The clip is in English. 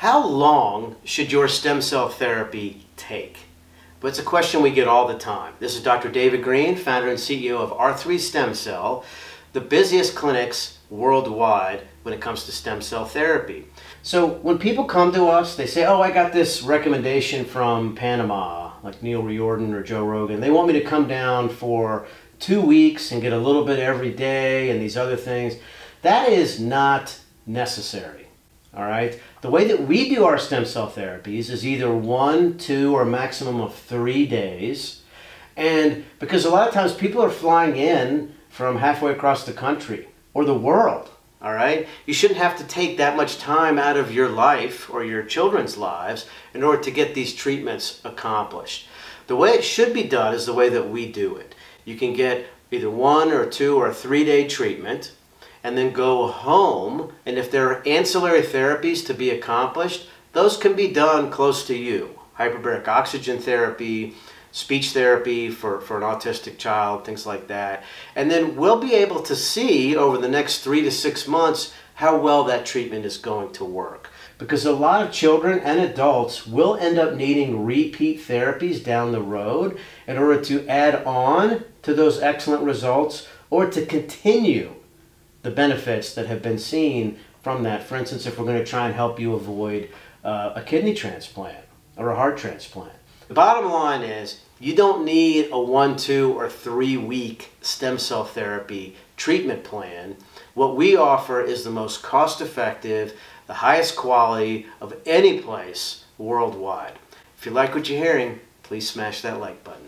How long should your stem cell therapy take? But it's a question we get all the time. This is Dr. David Greene, founder and CEO of R3 Stem Cell, the busiest clinics worldwide when it comes to stem cell therapy. So when people come to us, they say, oh, I got this recommendation from Panama, like Neil Riordan or Joe Rogan. They want me to come down for two weeks and get a little bit every day and these other things. That is not necessary. All right. The way that we do our stem cell therapies is either one, two, or maximum of three days. And because a lot of times people are flying in from halfway across the country or the world, all right? You shouldn't have to take that much time out of your life or your children's lives in order to get these treatments accomplished. The way it should be done is the way that we do it. You can get either one or two or three day treatment and then go home. And if there are ancillary therapies to be accomplished, those can be done close to you. Hyperbaric oxygen therapy, speech therapy for, for an autistic child, things like that. And then we'll be able to see over the next three to six months how well that treatment is going to work. Because a lot of children and adults will end up needing repeat therapies down the road in order to add on to those excellent results or to continue the benefits that have been seen from that. For instance, if we're going to try and help you avoid uh, a kidney transplant or a heart transplant. The bottom line is you don't need a one, two, or three week stem cell therapy treatment plan. What we offer is the most cost effective, the highest quality of any place worldwide. If you like what you're hearing, please smash that like button.